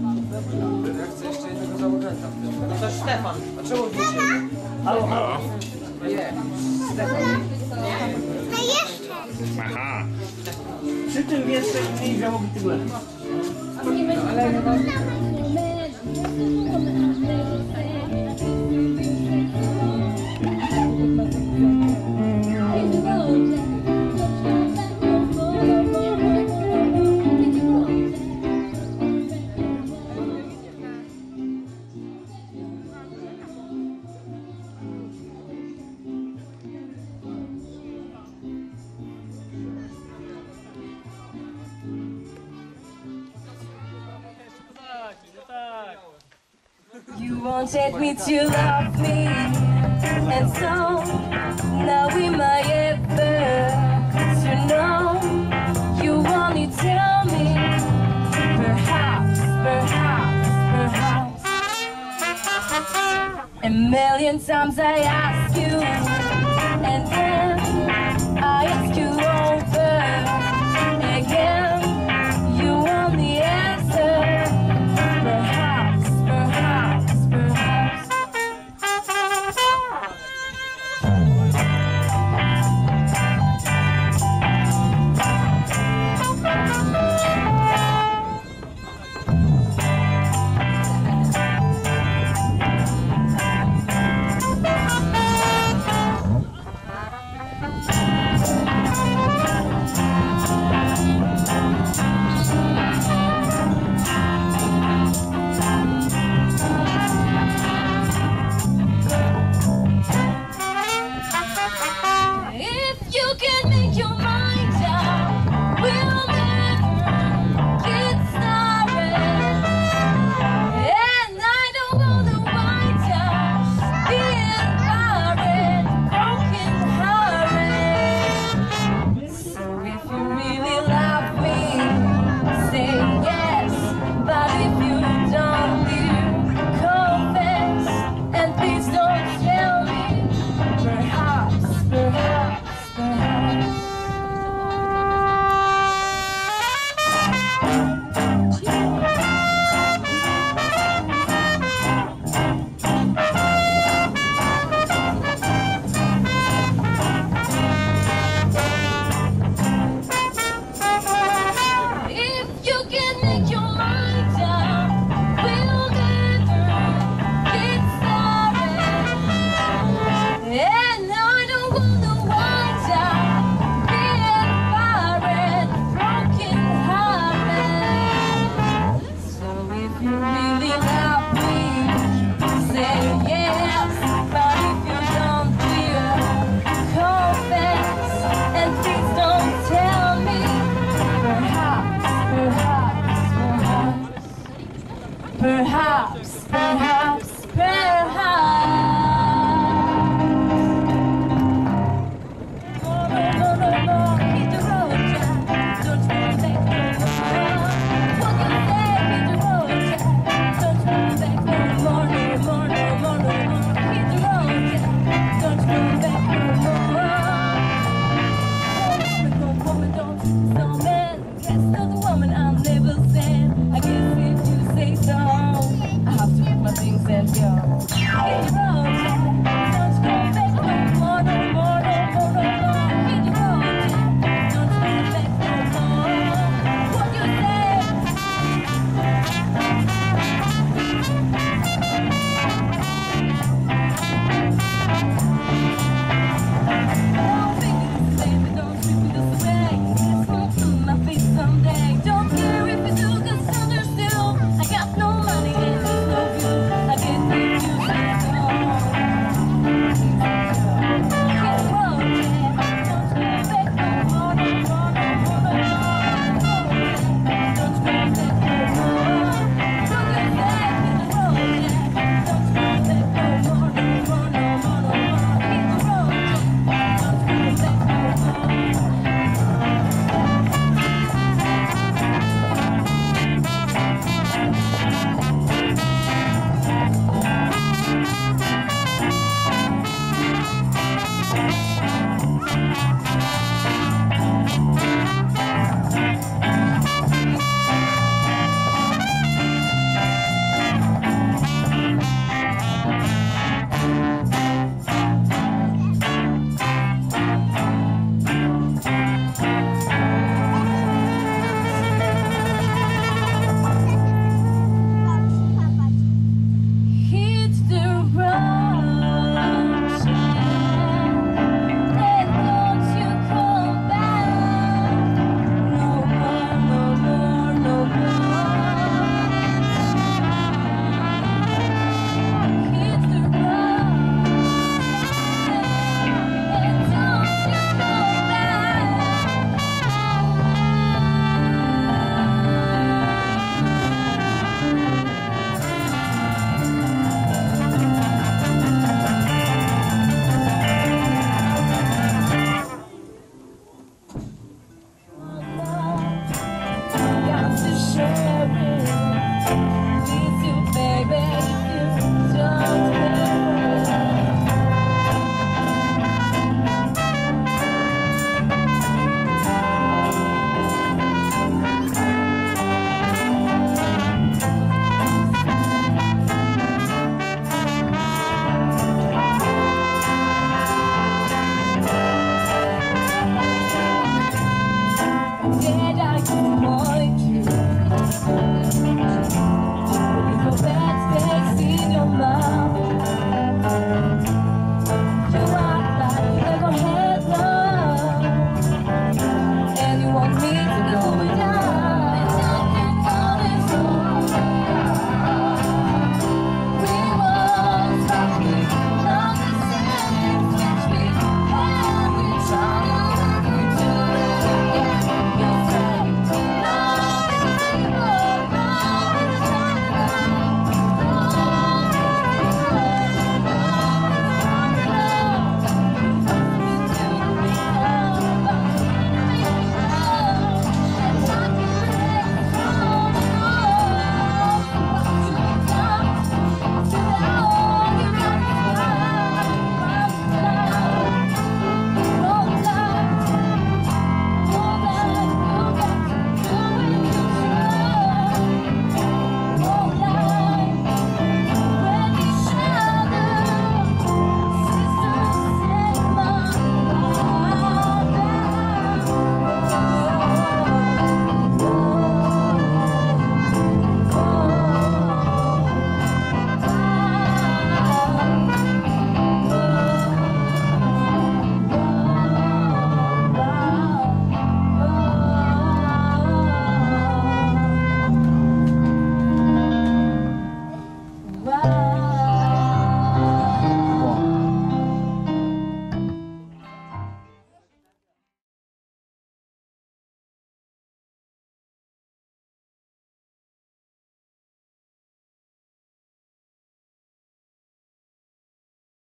Ja chcę jeszcze jednego załoganta. No to Stefan. A czemu dzisiaj? Halo, halo. Nie, Stefan. No jeszcze. Aha. Przy tym więcej mniej załogi tym lepiej. You wanted me to love me, and so now we might ever to know. You only tell me, perhaps, perhaps, perhaps. A million times I ask you,